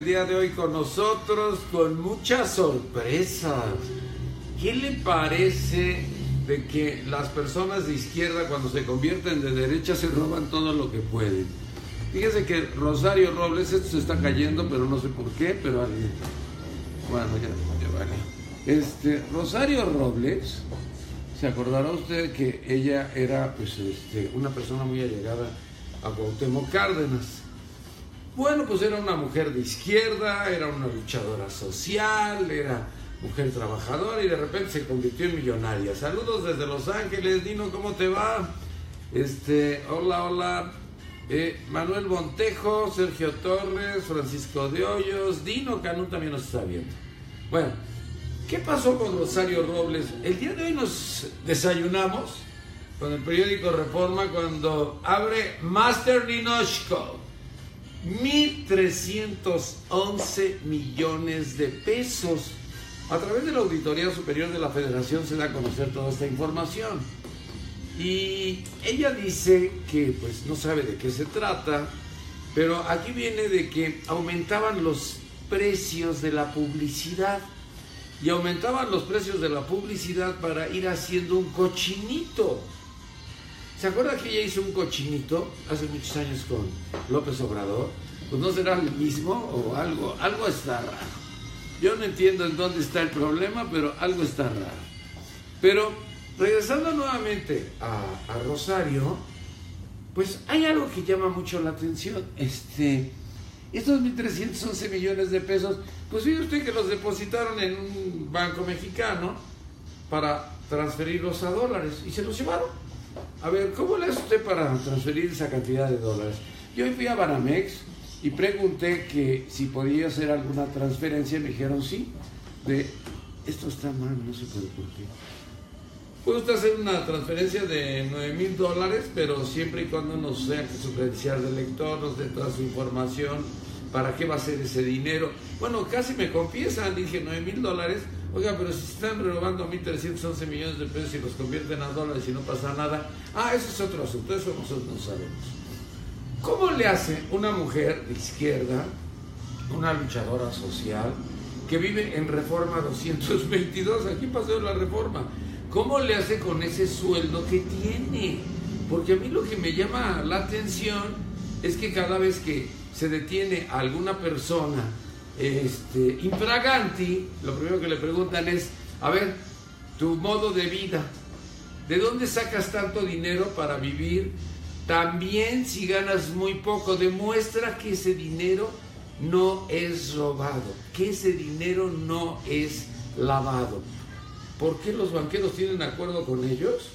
el día de hoy con nosotros con muchas sorpresas. ¿Qué le parece de que las personas de izquierda cuando se convierten de derecha se roban todo lo que pueden? Fíjese que Rosario Robles, esto se está cayendo, pero no sé por qué, pero alguien... Bueno, ya, ya vale. Este, Rosario Robles, se acordará usted que ella era pues, este, una persona muy allegada a Cuauhtémoc Cárdenas. Bueno, pues era una mujer de izquierda, era una luchadora social, era mujer trabajadora y de repente se convirtió en millonaria. Saludos desde Los Ángeles, Dino, ¿cómo te va? Este, hola, hola. Eh, Manuel Montejo, Sergio Torres, Francisco de Hoyos, Dino Canú también nos está viendo. Bueno, ¿qué pasó con Rosario Robles? El día de hoy nos desayunamos con el periódico Reforma cuando abre Master Ninoshko. 1.311 millones de pesos. A través de la Auditoría Superior de la Federación se da a conocer toda esta información. Y ella dice que pues no sabe de qué se trata, pero aquí viene de que aumentaban los precios de la publicidad. Y aumentaban los precios de la publicidad para ir haciendo un cochinito. ¿Se acuerda que ella hizo un cochinito hace muchos años con López Obrador? Pues no será el mismo o algo, algo está raro. Yo no entiendo en dónde está el problema, pero algo está raro. Pero regresando nuevamente a, Rosario, pues hay algo que llama mucho la atención. Este, estos 1.311 millones de pesos, pues fíjate usted que los depositaron en un banco mexicano para transferirlos a dólares y se los llevaron. A ver, ¿cómo le hace usted para transferir esa cantidad de dólares? Yo fui a Banamex y pregunté que si podía hacer alguna transferencia, me dijeron sí. De esto está mal, no sé por qué. Puede usted hacer una transferencia de 9 mil dólares, pero siempre y cuando nos sea que su credencial de lector, nos dé toda su información, para qué va a ser ese dinero. Bueno, casi me confiesan, dije 9 mil dólares. Oiga, pero si están renovando 1.311 millones de pesos y los convierten a dólares y no pasa nada. Ah, eso es otro asunto, eso nosotros no sabemos. ¿Cómo le hace una mujer de izquierda, una luchadora social, que vive en Reforma 222, aquí pasó la Reforma, cómo le hace con ese sueldo que tiene? Porque a mí lo que me llama la atención es que cada vez que se detiene a alguna persona este, infraganti, lo primero que le preguntan es, a ver, tu modo de vida, ¿de dónde sacas tanto dinero para vivir? También si ganas muy poco, demuestra que ese dinero no es robado, que ese dinero no es lavado. ¿Por qué los banqueros tienen acuerdo con ellos?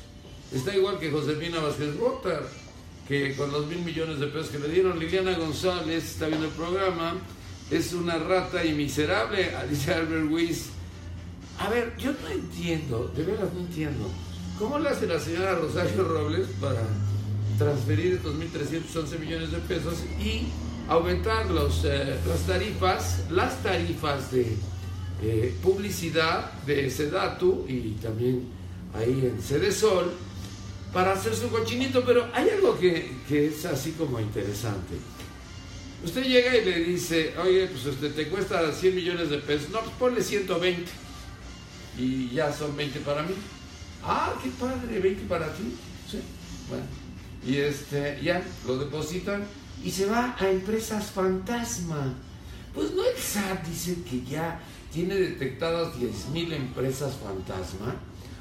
Está igual que Josefina Vázquez Botar, que con los mil millones de pesos que le dieron, Liliana González está viendo el programa, es una rata y miserable, dice Albert Weiss. A ver, yo no entiendo, de veras no entiendo. ¿Cómo le hace la señora Rosario Robles para transferir estos 1.311 millones de pesos y aumentar eh, las tarifas, las tarifas de eh, publicidad de Sedatu y también ahí en Cedesol para hacer su cochinito, pero hay algo que, que, es así como interesante. Usted llega y le dice, oye, pues este, te cuesta 100 millones de pesos, no, pues ponle 120 y ya son 20 para mí. Ah, qué padre, 20 para ti. Sí, bueno y este, ya lo depositan y se va a empresas fantasma. Pues no el SAT dice que ya tiene detectadas 10.000 empresas fantasma.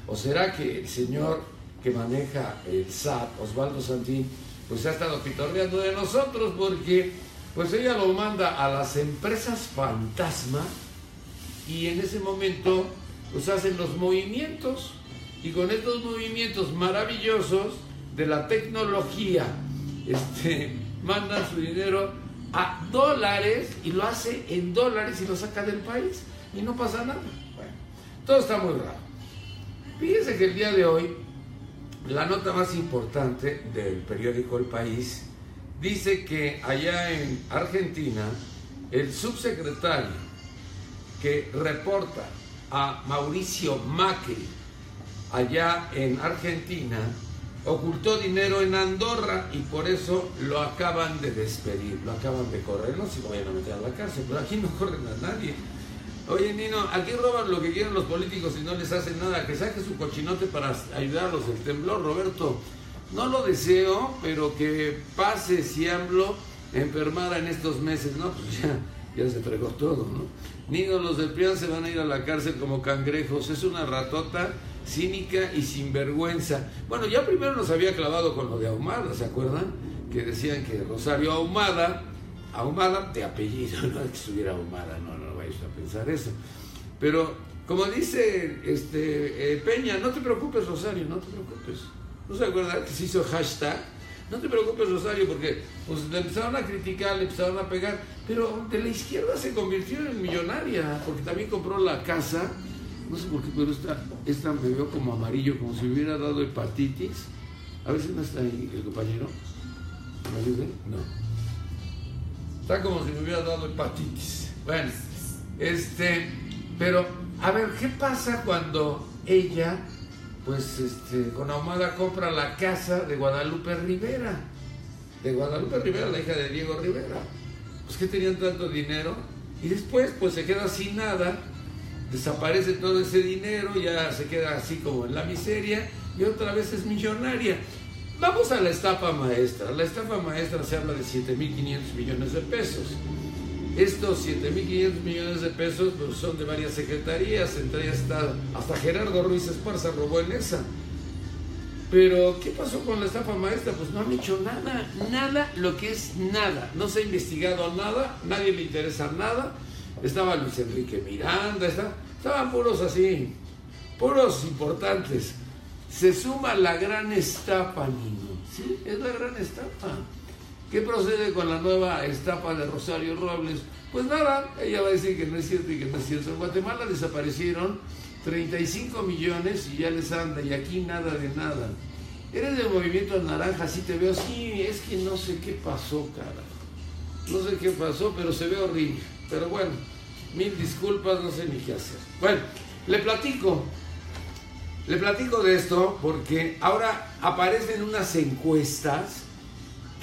¿O será que el señor que maneja el SAT, Osvaldo Santín, pues ha estado pitorreando de nosotros porque pues ella lo manda a las empresas fantasma y en ese momento pues hacen los movimientos y con estos movimientos maravillosos de la tecnología este, mandan su dinero a dólares y lo hace en dólares y lo saca del país y no pasa nada. Bueno, todo está muy raro. Fíjense que el día de hoy la nota más importante del periódico El País dice que allá en Argentina el subsecretario que reporta a Mauricio Macri allá en Argentina ocultó dinero en Andorra y por eso lo acaban de despedir, lo acaban de correr. No sé si lo vayan a meter a la cárcel, pero aquí no corren a nadie. Oye, Nino, aquí roban lo que quieren los políticos y no les hacen nada. Que saque su cochinote para ayudarlos. El temblor, Roberto. No lo deseo, pero que pase si AMLO enfermara en estos meses, ¿no? Pues ya, ya se fregó todo, ¿no? Nino, los del PRIAN se van a ir a la cárcel como cangrejos. Es una ratota cínica y sinvergüenza. Bueno, ya primero nos había clavado con lo de Ahumada, ¿se acuerdan? Que decían que Rosario Ahumada, Ahumada de apellido, no que estuviera Ahumada, no, no vais a pensar eso. Pero, como dice este, eh, Peña, no te preocupes, Rosario, no te preocupes. ¿No se acuerdan que se hizo hashtag? No te preocupes, Rosario, porque pues, le empezaron a criticar, le empezaron a pegar, pero de la izquierda se convirtió en millonaria, porque también compró la casa, no sé por qué, pero esta, esta me veo como amarillo, como si hubiera dado hepatitis. A ver si no está ahí el compañero. ¿Me ayude? No. Está como si me hubiera dado hepatitis. Bueno, este, pero, a ver, ¿qué pasa cuando ella pues este, con Ahumada compra la casa de Guadalupe Rivera. De Guadalupe Rivera, la hija de Diego Rivera. Pues que tenían tanto dinero. Y después pues se queda sin nada, desaparece todo ese dinero, ya se queda así como en la miseria y otra vez es millonaria. Vamos a la estafa maestra. La estafa maestra se habla de 7.500 millones de pesos. Estos 7.500 millones de pesos pues, son de varias secretarías, entre ellas está, hasta Gerardo Ruiz Esparza robó en esa. Pero, ¿qué pasó con la estafa maestra? Pues no han hecho nada, nada, lo que es nada. No se ha investigado nada, nadie le interesa nada. Estaba Luis Enrique Miranda, estaban puros así, puros importantes. Se suma la gran estafa, niño. Sí, es la gran estafa. ¿Qué procede con la nueva estafa de Rosario Robles? Pues nada, ella va a decir que no es cierto y que no es cierto. En Guatemala desaparecieron 35 millones y ya les anda, y aquí nada de nada. Eres del movimiento naranja, sí te veo, sí, es que no sé qué pasó, cara. No sé qué pasó, pero se ve horrible. Pero bueno, mil disculpas, no sé ni qué hacer. Bueno, le platico. Le platico de esto porque ahora aparecen unas encuestas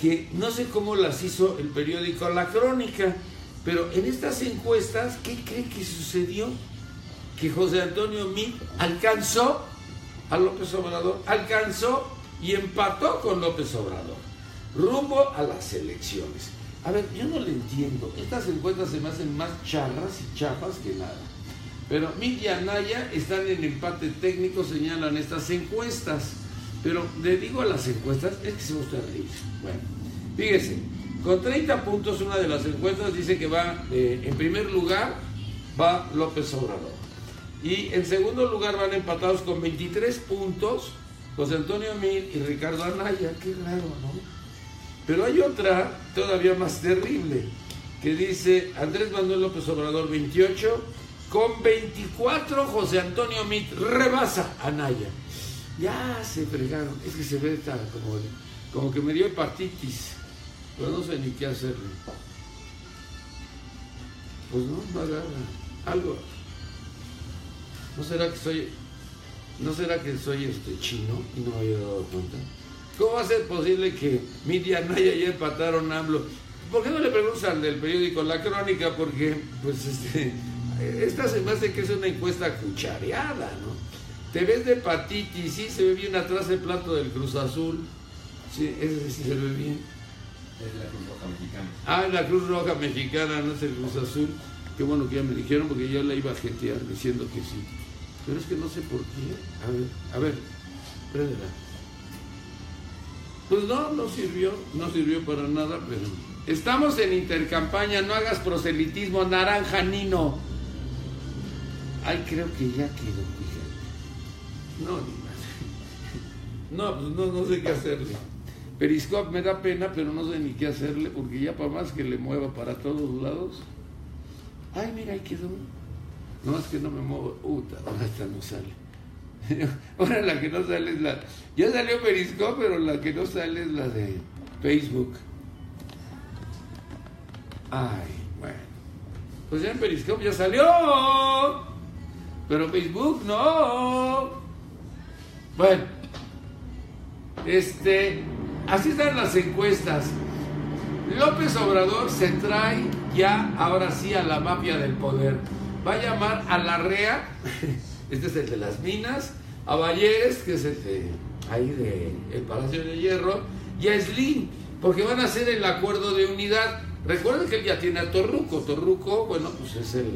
que no sé cómo las hizo el periódico La Crónica, pero en estas encuestas, ¿qué cree que sucedió? Que José Antonio Mid alcanzó a López Obrador, alcanzó y empató con López Obrador, rumbo a las elecciones. A ver, yo no le entiendo, estas encuestas se me hacen más charras y chapas que nada. Pero Mid y Anaya están en empate técnico, señalan estas encuestas. Pero le digo a las encuestas, es que se gusta reír. Bueno, fíjese, con 30 puntos una de las encuestas dice que va, eh, en primer lugar, va López Obrador. Y en segundo lugar van empatados con 23 puntos José Antonio Mil y Ricardo Anaya. Qué raro, ¿no? Pero hay otra todavía más terrible, que dice Andrés Manuel López Obrador 28, con 24 José Antonio Mit rebasa a Anaya. Ya se fregaron. Es que se ve tan como, como que me dio hepatitis. Pero no sé ni qué hacerle. Pues no, no agarra. Algo. ¿No será que soy. ¿No será que soy este chino y no me había dado cuenta? ¿Cómo va a ser posible que Midia Naya ya empataron a AMLO? ¿Por qué no le preguntas al del periódico La Crónica? Porque, pues, este, esta se me hace que es una encuesta cuchareada, ¿no? Te ves de hepatitis, sí, se ve bien atrás el plato del Cruz Azul. Sí, ese sí se ve bien. Es la Cruz Roja Mexicana. Ah, la Cruz Roja Mexicana, no es el Cruz Azul. Qué bueno que ya me dijeron porque yo la iba a jetear diciendo que sí. Pero es que no sé por qué. A ver, a ver, préndela. Pues no, no sirvió, no sirvió para nada, pero... Estamos en intercampaña, no hagas proselitismo, naranja Nino. Ay, creo que ya quedó, fíjate. No, más. No, pues no, no sé qué hacerle. Periscope me da pena, pero no sé ni qué hacerle, porque ya para más que le mueva para todos lados. Ay, mira, ahí quedó. No es que no me muevo. Uta, ahora esta no sale. Ahora la que no sale es la. Ya salió Periscope, pero la que no sale es la de Facebook. Ay, bueno. Pues ya en Periscope ya salió. Pero Facebook no. Bueno. Este, así están las encuestas. López Obrador se trae ya, ahora sí, a la mafia del poder. Va a llamar a Larrea, este es el de las minas, a Valles, que es el de ahí de Palacio de Hierro, y a Slim, porque van a hacer el acuerdo de unidad. Recuerden que él ya tiene a Torruco. Torruco, bueno, pues es el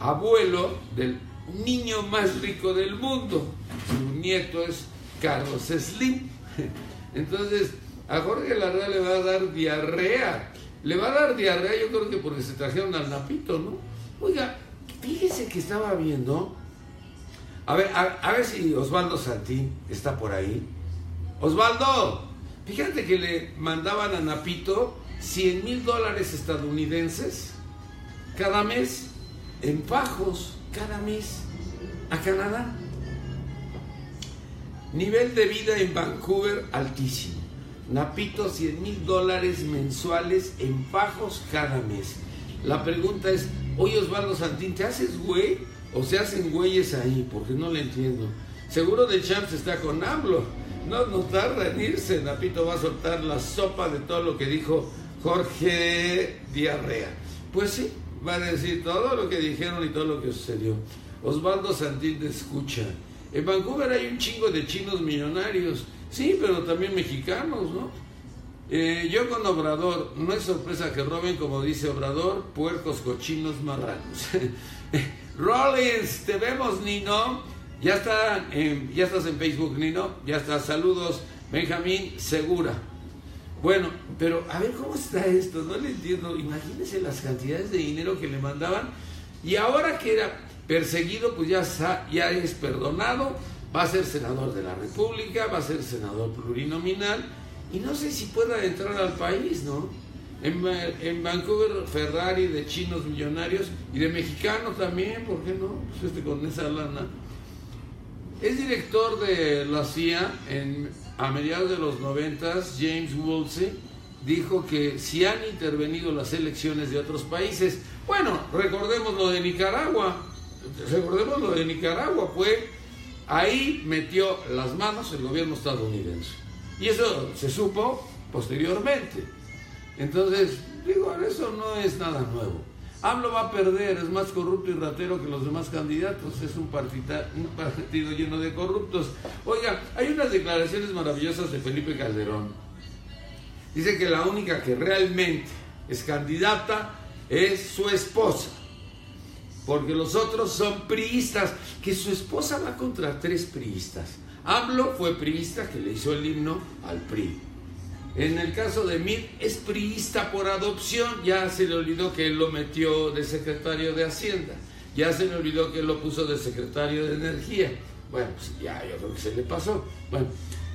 abuelo del niño más rico del mundo. Su nieto es Carlos Slim. Entonces, a Jorge Larrea le va a dar diarrea. Le va a dar diarrea, yo creo que porque se trajeron al Napito, ¿no? Oiga, fíjese que estaba viendo. A ver, a, ver si Osvaldo Santín está por ahí. Osvaldo, fíjate que le mandaban a Napito 100 mil dólares estadounidenses cada mes en fajos, cada mes a Canadá. Nivel de vida en Vancouver altísimo. Napito 100 mil dólares mensuales en fajos cada mes. La pregunta es, oye Osvaldo Santín, ¿te haces güey o se hacen güeyes ahí? Porque no le entiendo. Seguro de Champs está con AMLO. No nos tarda en irse. Napito va a soltar la sopa de todo lo que dijo Jorge Diarrea. Pues sí, va a decir todo lo que dijeron y todo lo que sucedió. Osvaldo Santín te escucha. En Vancouver hay un chingo de chinos millonarios, sí, pero también mexicanos, ¿no? Eh, yo con Obrador, no es sorpresa que roben, como dice Obrador, puercos, cochinos, marranos. Rollins, te vemos, Nino. Ya, está ya estás en Facebook, Nino. Ya está. Saludos, Benjamín Segura. Bueno, pero a ver cómo está esto, no le entiendo. Imagínense las cantidades de dinero que le mandaban. Y ahora que era perseguido, pues ya, ya es perdonado, va a ser senador de la República, va a ser senador plurinominal. Y no sé si pueda entrar al país, ¿no? En, Vancouver, Ferrari de chinos millonarios y de mexicanos también, ¿por qué no? Pues este con esa lana. Es director de la CIA a mediados de los noventas, James Woolsey dijo que si han intervenido las elecciones de otros países, bueno, recordemos lo de Nicaragua, recordemos lo de Nicaragua, fue ahí metió las manos el gobierno estadounidense. Y eso se supo posteriormente. Entonces, digo, eso no es nada nuevo. AMLO va a perder, es más corrupto y ratero que los demás candidatos, es un, un partido lleno de corruptos. Oiga, hay unas declaraciones maravillosas de Felipe Calderón. Dice que la única que realmente es candidata es su esposa, porque los otros son priistas, que su esposa va contra tres priistas. AMLO fue priista que le hizo el himno al PRI. En el caso de Mir, es priista por adopción, ya se le olvidó que él lo metió de secretario de Hacienda, ya se le olvidó que él lo puso de secretario de Energía. Bueno, pues ya yo creo que se le pasó. Bueno,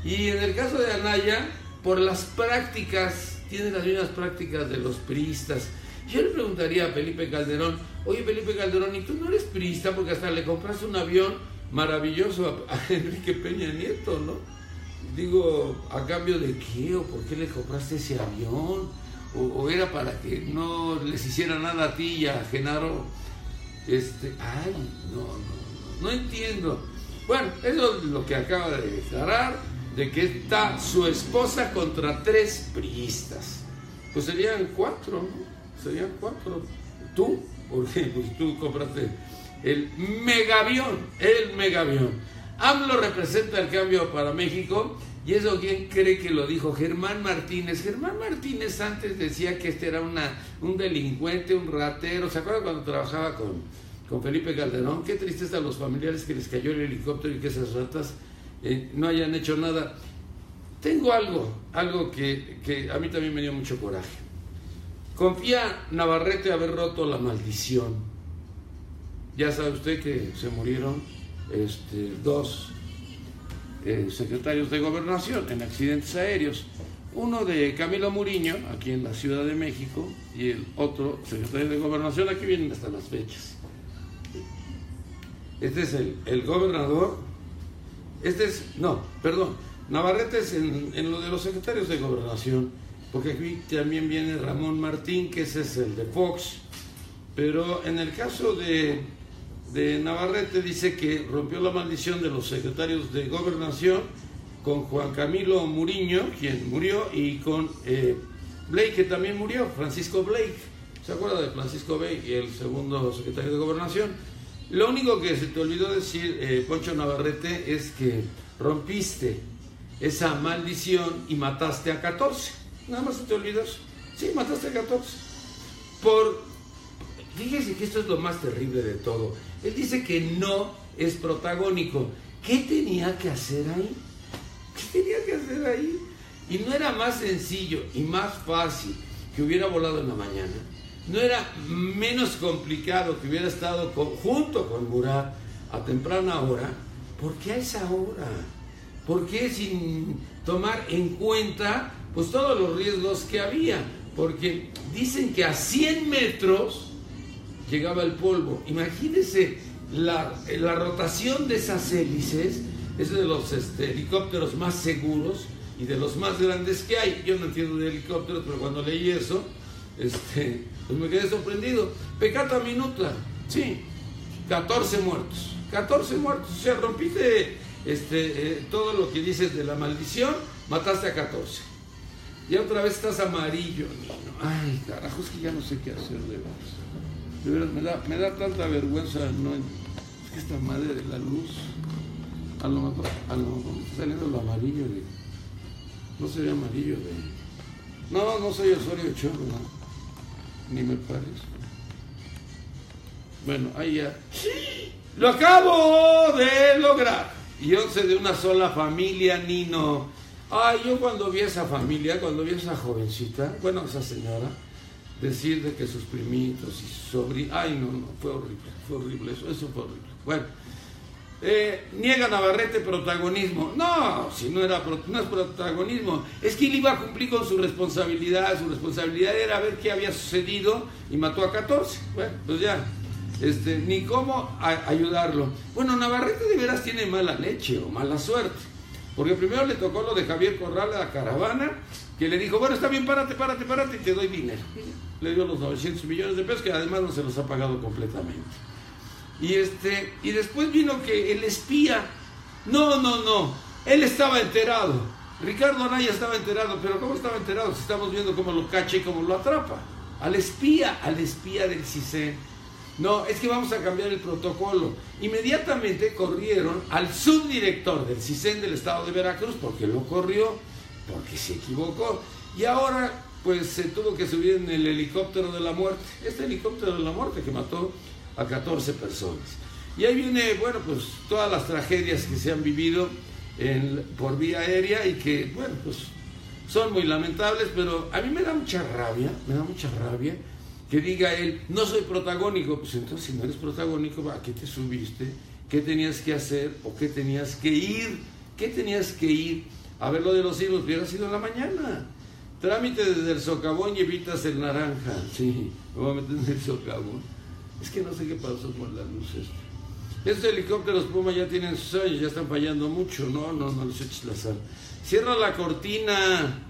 y en el caso de Anaya, por las prácticas, tiene las mismas prácticas de los priistas. Yo le preguntaría a Felipe Calderón, oye Felipe Calderón, ¿y tú no eres priista porque hasta le compraste un avión maravilloso a, Enrique Peña Nieto, ¿no? Digo, ¿a cambio de qué? ¿O por qué le compraste ese avión? ¿O, era para que no les hiciera nada a ti y a Genaro? Este, ay, no, no, no, entiendo. Bueno, eso es lo que acaba de declarar, de que está su esposa contra tres priistas. Pues serían cuatro, ¿no? Serían cuatro. Tú, porque pues tú compraste el megavión, el megavión. AMLO representa el cambio para México y eso quién cree que lo dijo Germán Martínez. Germán Martínez antes decía que este era una, un delincuente, un ratero. ¿Se acuerdan cuando trabajaba con, con Felipe Calderón? Qué tristeza a los familiares que les cayó el helicóptero y que esas ratas eh, no hayan hecho nada. Tengo algo, algo que, que a mí también me dio mucho coraje. Confía Navarrete haber roto la maldición. Ya sabe usted que se murieron este, dos eh, secretarios de gobernación en accidentes aéreos. Uno de Camilo Muriño, aquí en la Ciudad de México, y el otro secretario de gobernación, aquí vienen hasta las fechas. Este es el, gobernador, este es, no, perdón, Navarrete es en, en, lo de los secretarios de gobernación, porque aquí también viene Ramón Martín, que ese es el de Fox, pero en el caso de de Navarrete dice que rompió la maldición de los secretarios de gobernación con Juan Camilo Muriño, quien murió, y con eh, Blake, que también murió, Francisco Blake. ¿Se acuerda de Francisco Blake, el segundo secretario de Gobernación? Lo único que se te olvidó decir, eh, Poncho Navarrete, es que rompiste esa maldición y mataste a 14. Nada más te olvidó eso. Sí, mataste a 14. Por... Fíjese que esto es lo más terrible de todo. Él dice que no es protagónico. ¿Qué tenía que hacer ahí? ¿Qué tenía que hacer ahí? Y no era más sencillo y más fácil que hubiera volado en la mañana. No era menos complicado que hubiera estado junto con Murat a temprana hora. ¿Por qué a esa hora? ¿Por qué sin tomar en cuenta pues todos los riesgos que había? Porque dicen que a 100 metros llegaba el polvo. Imagínense la, la rotación de esas hélices, es de los este, helicópteros más seguros y de los más grandes que hay. Yo no entiendo de helicópteros, pero cuando leí eso, este, pues me quedé sorprendido. Pecata minuta, sí, 14 muertos. 14 muertos, o sea, rompiste este, eh, todo lo que dices de la maldición, mataste a 14. Y otra vez estás amarillo, niño. Ay, carajo, es que ya no sé qué hacer de veras. De veras, me da, me da tanta vergüenza, no, es que esta madre de la luz, a lo mejor, a lo mejor está saliendo lo amarillo de, no sería amarillo de, no, no soy Osorio Chorro, ¿no? ni me parece. Bueno, ahí ya. Lo acabo de lograr. Y once de una sola familia, Nino. Ay, yo cuando vi a esa familia, cuando vi a esa jovencita, bueno, esa señora, decir de que sus primitos y sobrinos, ay, no, no, fue horrible, fue horrible, eso, eso fue horrible. Bueno, eh, niega Navarrete protagonismo. No, si no, era, no es protagonismo, es que él iba a cumplir con su responsabilidad, su responsabilidad era ver qué había sucedido y mató a 14. Bueno, pues ya, este, ni cómo ayudarlo. Bueno, Navarrete de veras tiene mala leche o mala suerte. Porque primero le tocó lo de Javier Corral a la caravana, que le dijo, bueno, está bien, párate, párate, párate y te doy dinero. Le dio los 900 millones de pesos, que además no se los ha pagado completamente. Y, este, y después vino que el espía, no, no, no, él estaba enterado. Ricardo Anaya estaba enterado, pero ¿cómo estaba enterado? Si estamos viendo cómo lo cacha y cómo lo atrapa. Al espía, al espía del CISEN no, es que vamos a cambiar el protocolo. Inmediatamente corrieron al subdirector del CISEN del estado de Veracruz, porque lo corrió, porque se equivocó. Y ahora, pues se tuvo que subir en el helicóptero de la muerte. Este helicóptero de la muerte que mató a 14 personas. Y ahí viene, bueno, pues todas las tragedias que se han vivido por vía aérea y que, bueno, pues son muy lamentables, pero a mí me da mucha rabia, me da mucha rabia que diga él, no soy protagónico, pues entonces si no eres protagónico, ¿a qué te subiste? ¿Qué tenías que hacer? ¿O qué tenías que ir? ¿Qué tenías que ir? A ver lo de los hijos, hubiera sido en la mañana. Trámite desde el socavón y evitas el naranja. Sí, me voy a meter en el socavón. Es que no sé qué pasó con las luces. Estos helicópteros Puma ya tienen sus años, ya están fallando mucho. No, no, no les eches la sal. Cierra la cortina.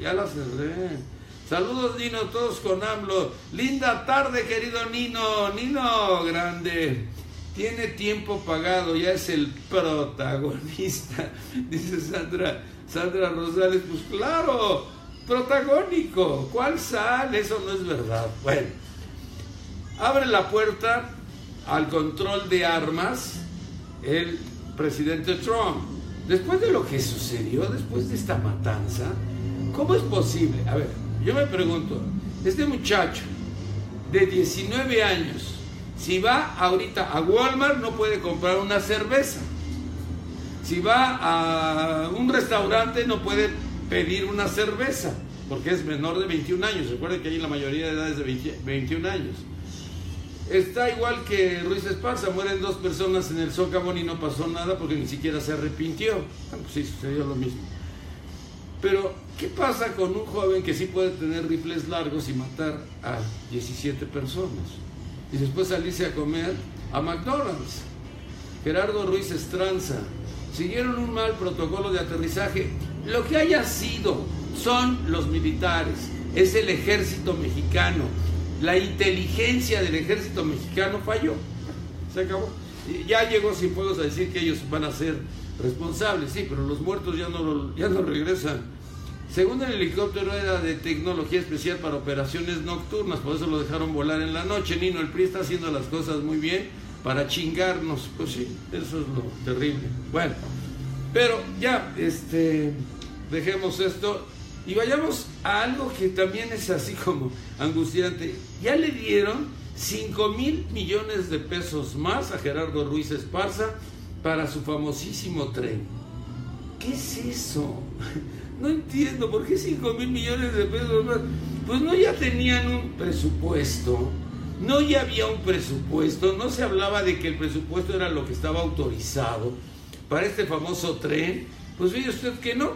Ya la cerré. Saludos, Nino, todos con AMLO. Linda tarde, querido Nino. Nino, grande. Tiene tiempo pagado, ya es el protagonista. Dice Sandra, Sandra Rosales, pues claro, protagónico. ¿Cuál sale? Eso no es verdad. Bueno, abre la puerta al control de armas el presidente Trump. Después de lo que sucedió, después de esta matanza, ¿cómo es posible? A ver, yo me pregunto, este muchacho de 19 años, si va ahorita a Walmart no puede comprar una cerveza. Si va a un restaurante no puede pedir una cerveza, porque es menor de 21 años. Recuerden que ahí la mayoría de edades de 21 años. Está igual que Ruiz Esparza, mueren dos personas en el Socavón y no pasó nada porque ni siquiera se arrepintió. Bueno, pues sí, sucedió lo mismo. Pero, ¿qué pasa con un joven que sí puede tener rifles largos y matar a 17 personas? Y después salirse a comer a McDonald's. Gerardo Ruiz Estranza. Siguieron un mal protocolo de aterrizaje. Lo que haya sido son los militares, es el ejército mexicano. La inteligencia del ejército mexicano falló. Se acabó. Ya llegó Cienfuegos a decir que ellos van a ser responsable, sí, pero los muertos ya no, ya no regresan. Según el helicóptero era de tecnología especial para operaciones nocturnas, por eso lo dejaron volar en la noche. Nino, el PRI está haciendo las cosas muy bien para chingarnos. Pues sí, eso es lo terrible. Bueno, pero ya, este, dejemos esto y vayamos a algo que también es así como angustiante. Ya le dieron 5 mil millones de pesos más a Gerardo Ruiz Esparza para su famosísimo tren. ¿Qué es eso? No entiendo, ¿por qué 5 mil millones de pesos más? Pues no ya tenían un presupuesto, no ya había un presupuesto, no se hablaba de que el presupuesto era lo que estaba autorizado para este famoso tren. Pues fíjese usted que no,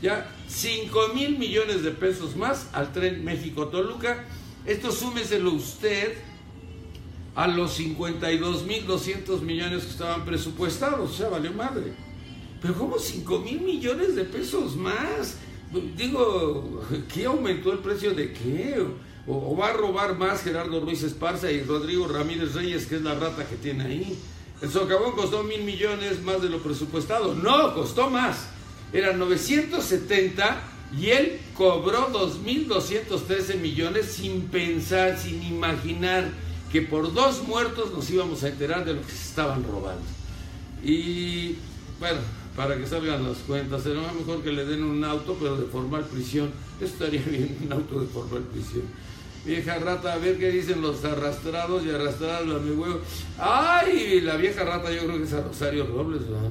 ya 5 mil millones de pesos más al tren México-Toluca. Esto súmeselo usted a los 52.200 millones que estaban presupuestados, o sea, valió madre. Pero ¿cómo 5 mil millones de pesos más? Digo, ¿qué aumentó el precio de qué? O, va a robar más Gerardo Ruiz Esparza y Rodrigo Ramírez Reyes, que es la rata que tiene ahí. El socavón costó mil millones más de lo presupuestado. No, costó más. Eran 970 y él cobró 2.213 millones sin pensar, sin imaginar que por dos muertos nos íbamos a enterar de lo que se estaban robando. Y bueno, para que salgan las cuentas, será mejor que le den un auto, pero de formal prisión. Estaría bien un auto de formal prisión. Vieja rata, a ver qué dicen los arrastrados y arrastrados a mi huevo. ¡Ay! La vieja rata yo creo que es a Rosario Robles, ¿verdad?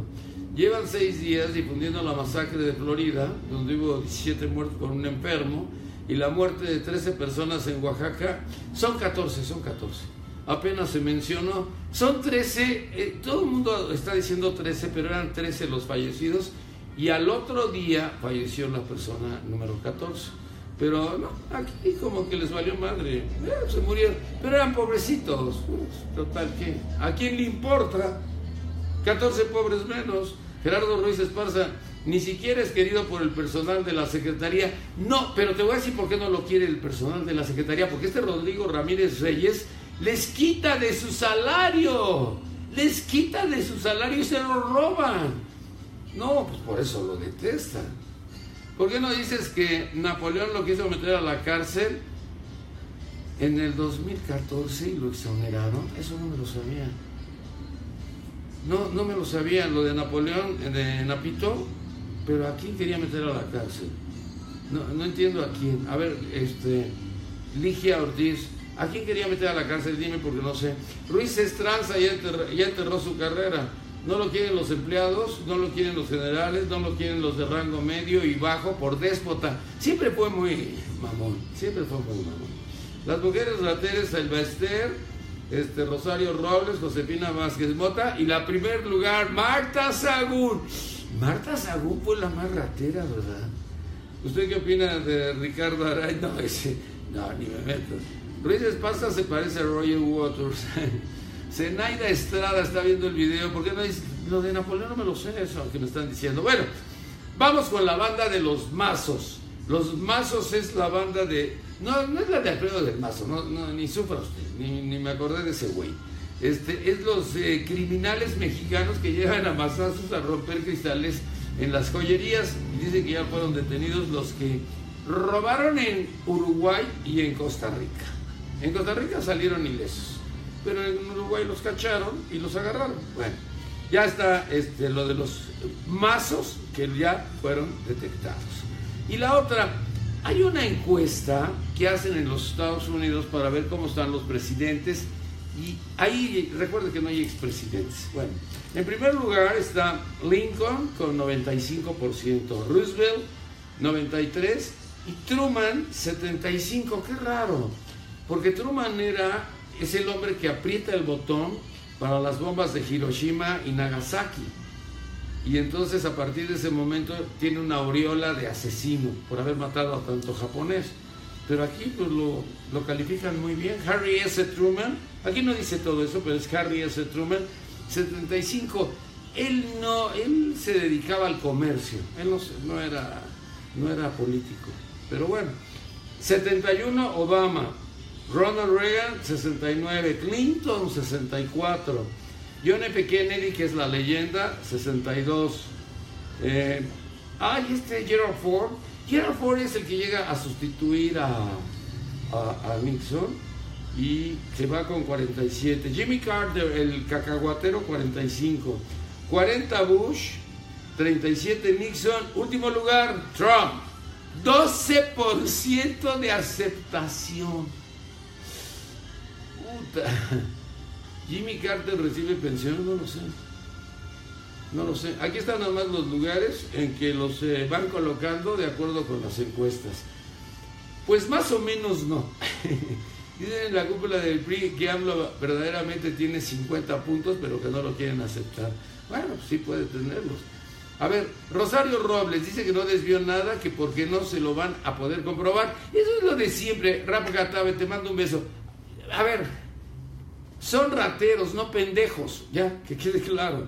Llevan seis días difundiendo la masacre de Florida, donde hubo 17 muertos con un enfermo, y la muerte de 13 personas en Oaxaca. Son 14, son 14. Apenas se mencionó. Son 13, eh, todo el mundo está diciendo 13, pero eran 13 los fallecidos. Y al otro día falleció la persona número 14. Pero no, aquí como que les valió madre. Eh, se murieron. Pero eran pobrecitos. Total, ¿qué? ¿A quién le importa? 14 pobres menos. Gerardo Ruiz Esparza ni siquiera es querido por el personal de la Secretaría. No, pero te voy a decir por qué no lo quiere el personal de la Secretaría. Porque este Rodrigo Ramírez Reyes les quita de su salario. Les quita de su salario y se lo roban. No, pues por eso lo detestan. ¿Por qué no dices que Napoleón lo quiso meter a la cárcel en el 2014 y lo exoneraron? Eso no me lo sabía. No, no me lo sabía lo de Napoleón, de Napito, pero ¿a quién quería meter a la cárcel? No, no entiendo a quién. A ver, este, Ligia Ortiz, ¿a quién quería meter a la cárcel? Dime porque no sé. Ruiz Estranza ya enterró, ya enterró su carrera. No lo quieren los empleados, no lo quieren los generales, no lo quieren los de rango medio y bajo por déspota. Siempre fue muy mamón, siempre fue muy mamón. Las mujeres rateras, el Bester, este, Rosario Robles, Josefina Vázquez Mota y la primer lugar, Marta Sagún. Marta Sagún fue la más ratera, ¿verdad? ¿Usted qué opina de Ricardo Aray? No, ese, no, ni me meto. Ruiz Esparza se parece a Roger Waters. Zenaida Estrada está viendo el video. ¿Por qué no dice? Lo de Napoleón no me lo sé, eso que me están diciendo. Bueno, vamos con la banda de los mazos. Los mazos es la banda de no, no es la de Alfredo del Mazo, no, ni sufra usted, ni, ni, me acordé de ese güey. Este, es los eh, criminales mexicanos que llegan a masazos a romper cristales en las joyerías. Y dicen que ya fueron detenidos los que robaron en Uruguay y en Costa Rica. En Costa Rica salieron ilesos, pero en Uruguay los cacharon y los agarraron. Bueno, ya está este, lo de los mazos que ya fueron detectados. Y la otra, hay una encuesta que hacen en los Estados Unidos para ver cómo están los presidentes y ahí recuerden que no hay expresidentes. Bueno, en primer lugar está Lincoln con 95%, Roosevelt 93% y Truman 75%. Qué raro, porque Truman era, es el hombre que aprieta el botón para las bombas de Hiroshima y Nagasaki. Y entonces a partir de ese momento tiene una aureola de asesino por haber matado a tanto japonés. Pero aquí pues, lo, lo, califican muy bien. Harry S. Truman, aquí no dice todo eso, pero es Harry S. Truman, 75. Él no, él se dedicaba al comercio, él no, no, era, no era político. Pero bueno, 71 Obama, Ronald Reagan 69, Clinton 64. John F. Kennedy, que es la leyenda, 62. Eh, ah, este Gerald Ford. Gerald Ford es el que llega a sustituir a, a, a Nixon y se va con 47. Jimmy Carter, el cacahuatero, 45. 40 Bush, 37 Nixon. Último lugar, Trump. 12% de aceptación. Jimmy Carter recibe pensión, no lo sé. No lo sé. Aquí están nada más los lugares en que los eh, van colocando de acuerdo con las encuestas. Pues más o menos no. Dicen en la cúpula del PRI que AMLO verdaderamente tiene 50 puntos, pero que no lo quieren aceptar. Bueno, sí puede tenerlos. A ver, Rosario Robles dice que no desvió nada, que porque no se lo van a poder comprobar. Eso es lo de siempre. Rap Gatabe, te mando un beso. A ver, son rateros, no pendejos, ya, que quede claro.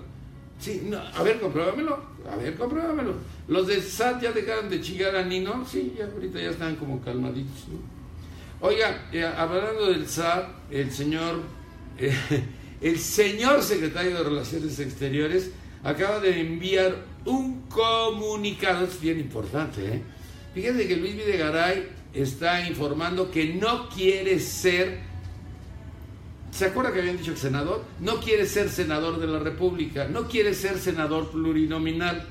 Sí, no, a ver, compruébamelo, a ver, compruébamelo. Los de SAT ya dejaron de chingar a Nino, sí, ya ahorita ya están como calmaditos. ¿no? Oiga, eh, hablando del SAT, el señor, el señor secretario de Relaciones Exteriores acaba de enviar un comunicado, es bien importante, ¿eh? Fíjense que Luis Videgaray está informando que no quiere ser ¿Se acuerda que habían dicho que senador? No quiere ser senador de la República, no quiere ser senador plurinominal.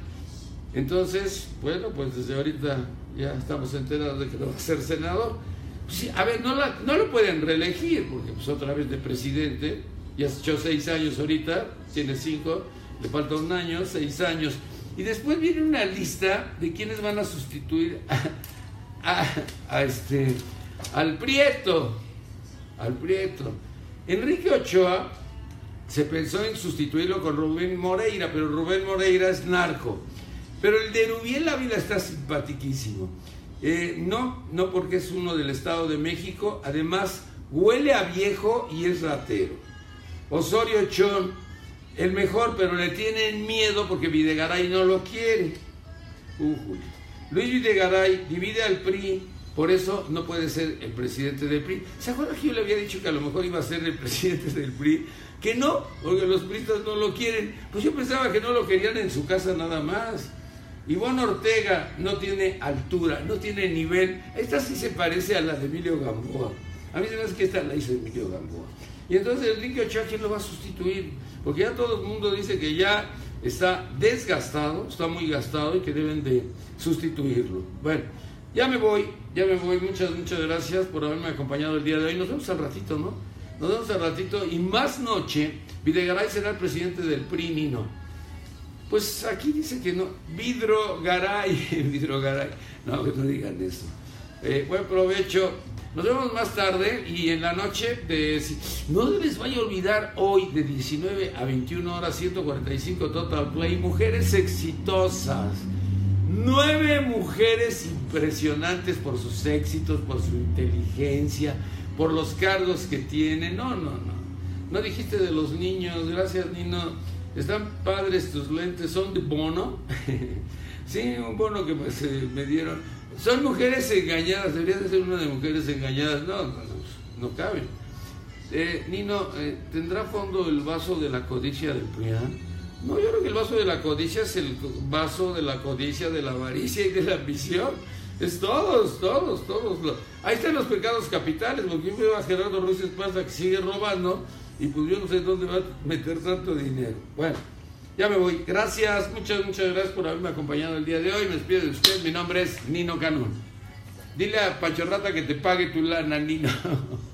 Entonces, bueno, pues desde ahorita ya estamos enterados de que no va a ser senador. Pues sí, a ver, no, lo pueden reelegir, porque pues otra vez de presidente, ya se echó seis años ahorita, tiene cinco, le falta un año, seis años. Y después viene una lista de quienes van a sustituir a, a este, al Prieto, al Prieto. Enrique Ochoa se pensó en sustituirlo con Rubén Moreira, pero Rubén Moreira es narco. Pero el de Rubiel Ávila está simpatiquísimo. Eh, no, no porque es uno del Estado de México, además huele a viejo y es ratero. Osorio Chón, el mejor, pero le tienen miedo porque Videgaray no lo quiere. Uy. Luis Videgaray divide al PRI por eso no puede ser el presidente del PRI. ¿Se acuerda que yo le había dicho que a lo mejor iba a ser el presidente del PRI? Que no, porque los priistas no lo quieren. Pues yo pensaba que no lo querían en su casa nada más. Ivonne Ortega no tiene altura, no tiene nivel. Esta sí se parece a la de Emilio Gamboa. A mí se me hace que esta la hizo Emilio Gamboa. Y entonces Enrique Ochoa, ¿quién lo va a sustituir? Porque ya todo el mundo dice que ya está desgastado, está muy gastado y que deben de sustituirlo. Bueno, ya me voy, ya me voy. Muchas, muchas gracias por haberme acompañado el día de hoy. Nos vemos al ratito, ¿no? Nos vemos al ratito. Y más noche, Videgaray será el presidente del PRI. Pues aquí dice que no. Vidro Garay. Vidro Garay. No, que no digan eso. Eh, buen provecho. Nos vemos más tarde y en la noche de... No les vaya a olvidar hoy de 19 a 21 horas 145 Total Play. Mujeres exitosas. Nueve mujeres impresionantes por sus éxitos, por su inteligencia, por los cargos que tienen. No, no, no. No dijiste de los niños. Gracias, Nino. Están padres tus lentes. ¿Son de bono? sí, un bono que me, se, me dieron. Son mujeres engañadas. Debería de ser una de mujeres engañadas. No, no, no caben. Eh, Nino, eh, ¿tendrá fondo el vaso de la codicia del PRIAN? No, yo creo que el vaso de la codicia es el vaso de la codicia, de la avaricia y de la ambición. Es todos, todos, todos. Ahí están los pecados capitales, porque yo veo a Gerardo Ruiz Esparza que sigue robando y pues yo no sé dónde va a meter tanto dinero. Bueno, ya me voy. Gracias, muchas, muchas gracias por haberme acompañado el día de hoy. Me despido de usted. Mi nombre es Nino Canún. Dile a Pancho Rata que te pague tu lana, Nino.